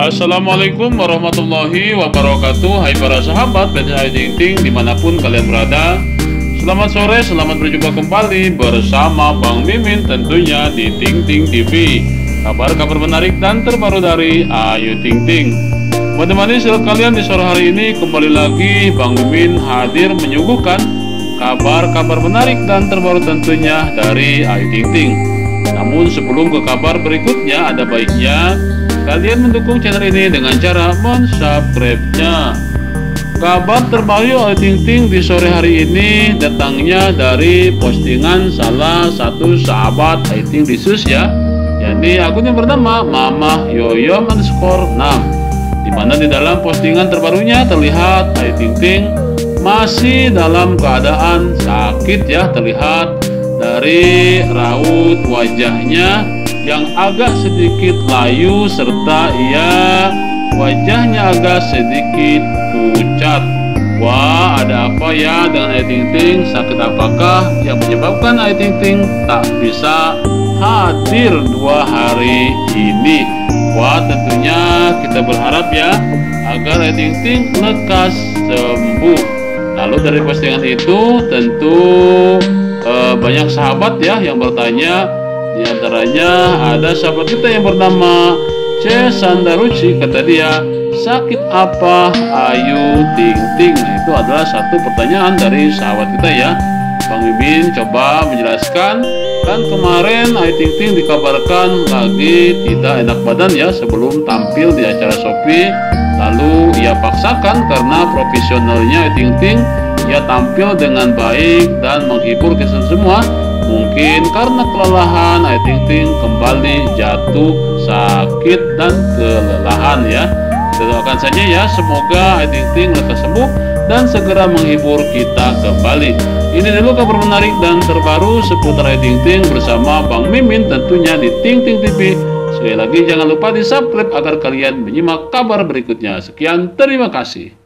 Assalamualaikum warahmatullahi wabarakatuh. Hai para sahabat PTI Ting Ting di mana pun kalian berada. Selamat sore, selamat berjumpa kembali bersama Bang Mimin tentunya di Ting Ting TV Kabar-kabar menarik dan terbaru dari Ayu Ting Ting. Menemani sel kalian di sore hari ini kembali lagi Bang Mimin hadir menyuguhkan kabar-kabar menarik dan terbaru tentunya dari Ayu Ting Ting. Namun sebelum ke kabar berikutnya ada baiknya kalian mendukung channel ini dengan cara mensubscribe-nya. Kabar terbaru Ayu Ting Ting di sore hari ini datangnya dari postingan salah satu sahabat Ayu Ting Sus ya, yakni akun yang bernama Mama Yoyo underscore 6 di mana di dalam postingan terbarunya terlihat Ayu Ting Ting masih dalam keadaan sakit ya terlihat dari raut wajahnya yang agak sedikit layu serta ia wajahnya agak sedikit pucat. Wah, ada apa ya dengan Ayu Ting Ting? Sakit apakah yang menyebabkan Ayu Ting Ting tak bisa hadir dua hari ini? Wah, tentunya kita berharap ya agar Ayu Ting Ting lekas sembuh. Lalu dari postingan itu tentu e, banyak sahabat ya yang bertanya di antaranya ada sahabat kita yang bernama C. Sandaruci kata dia sakit apa Ayu Ting Ting? Nah, itu adalah satu pertanyaan dari sahabat kita ya. Bang Mimin coba menjelaskan. Kan kemarin Ayu Ting Ting dikabarkan lagi tidak enak badan ya sebelum tampil di acara Shopee. Lalu ia paksakan karena profesionalnya Ayu Ting Ting ia tampil dengan baik dan menghibur kita semua. Mungkin karena kelelahan, Ayu Ting Ting kembali jatuh sakit dan kelelahan ya. Kita doakan saja ya, semoga Ayu Ting Ting lekas sembuh dan segera menghibur kita kembali. Ini dulu kabar menarik dan terbaru seputar Ayu Ting Ting bersama Bang Mimin tentunya di Ting Ting TV. Sekali lagi jangan lupa di subscribe agar kalian menyimak kabar berikutnya. Sekian, terima kasih.